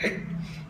Gracias.